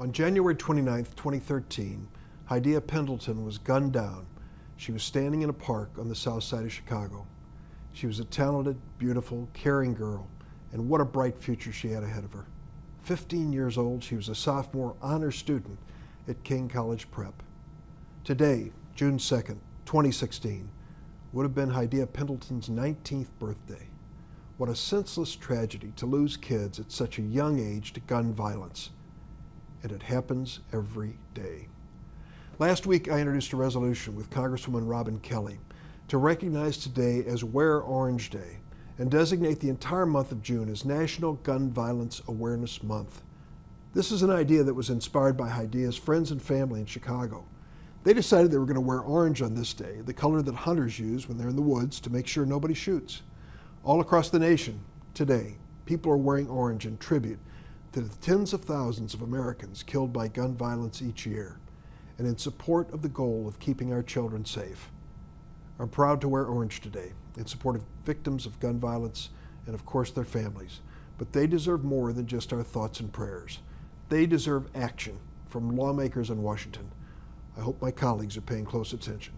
On January 29, 2013, Hadiya Pendleton was gunned down. She was standing in a park on the south side of Chicago. She was a talented, beautiful, caring girl, and what a bright future she had ahead of her. 15 years old, she was a sophomore honor student at King College Prep. Today, June 2nd, 2016, would have been Hadiya Pendleton's 19th birthday. What a senseless tragedy to lose kids at such a young age to gun violence and it happens every day. Last week, I introduced a resolution with Congresswoman Robin Kelly to recognize today as Wear Orange Day and designate the entire month of June as National Gun Violence Awareness Month. This is an idea that was inspired by Hadiya's friends and family in Chicago. They decided they were going to wear orange on this day, the color that hunters use when they're in the woods to make sure nobody shoots. All across the nation today, people are wearing orange in tribute to the tens of thousands of Americans killed by gun violence each year and in support of the goal of keeping our children safe. I'm proud to wear orange today in support of victims of gun violence and, of course, their families. But they deserve more than just our thoughts and prayers. They deserve action from lawmakers in Washington. I hope my colleagues are paying close attention.